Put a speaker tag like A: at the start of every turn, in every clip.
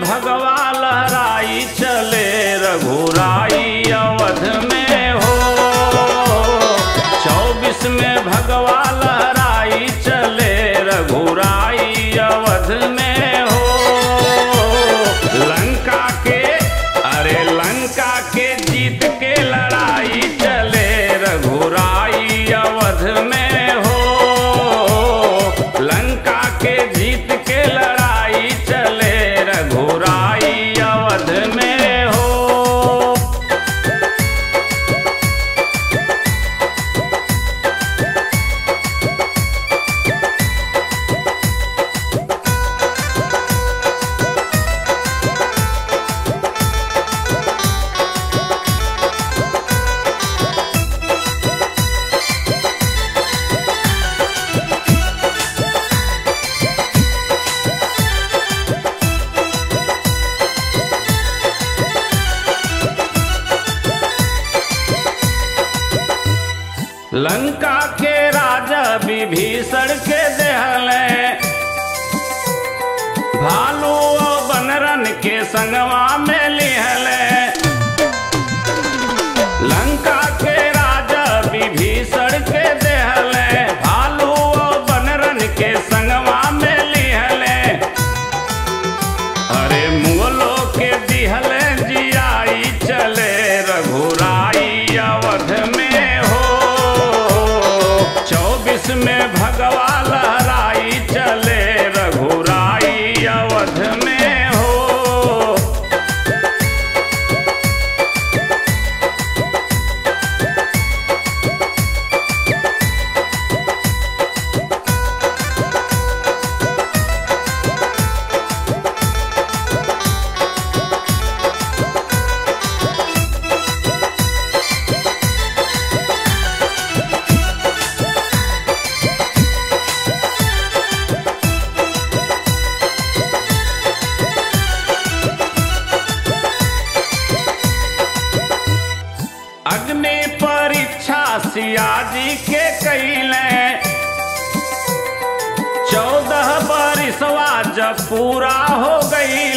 A: भगवा लहराई चले रघुराई। लंका के राजा विभीषण के देहल भालू और बनरन के संगवा में लिहल लंका के राजा विभीषण के देहल भालू और बनरन के संगवा में लिहल अरे मुगलों के दिहल जियाई चले, रघुरा सिया जी के कैले चौदह बारिशवा जब पूरा हो गई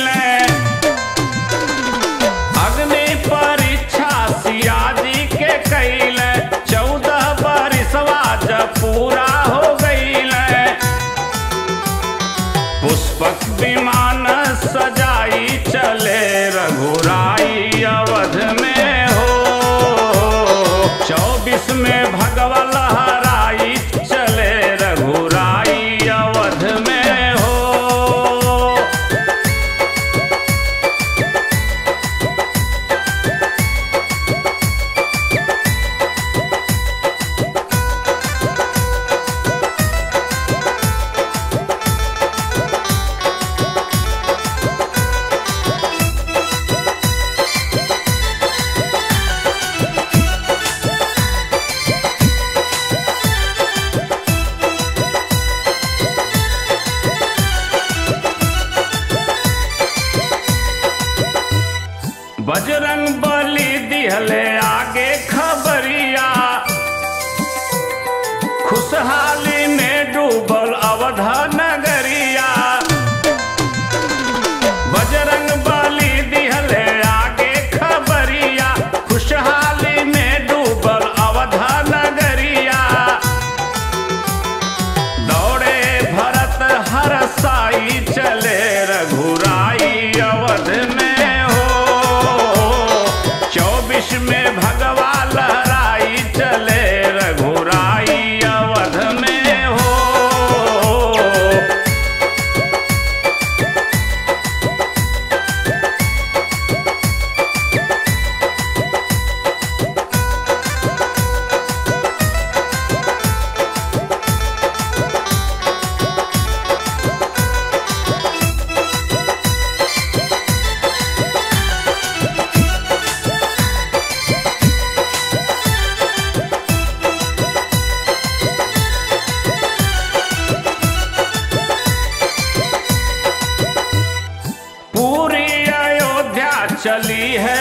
A: चली है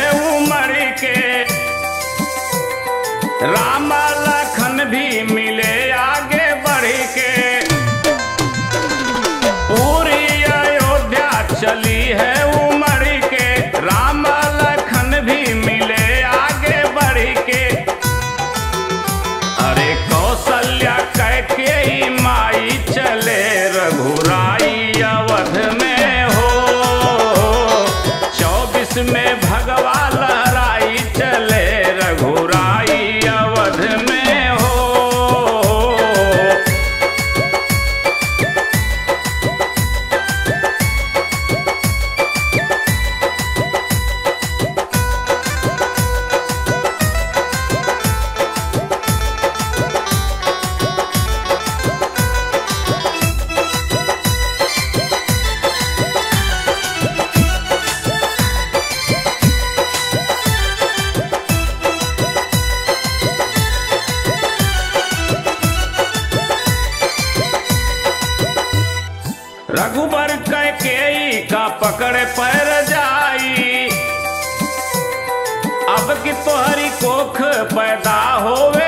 A: पकड़ पैर जाई। अब की तोहरी कोख पैदा होवे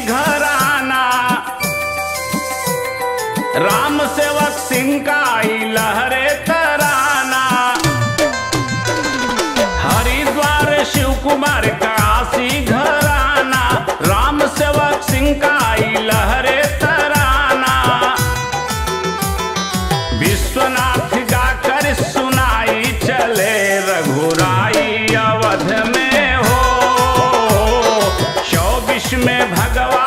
A: घराना। राम सेवक सिंह का लहरे तराना। हरिद्वार शिव कुमार का में भगवान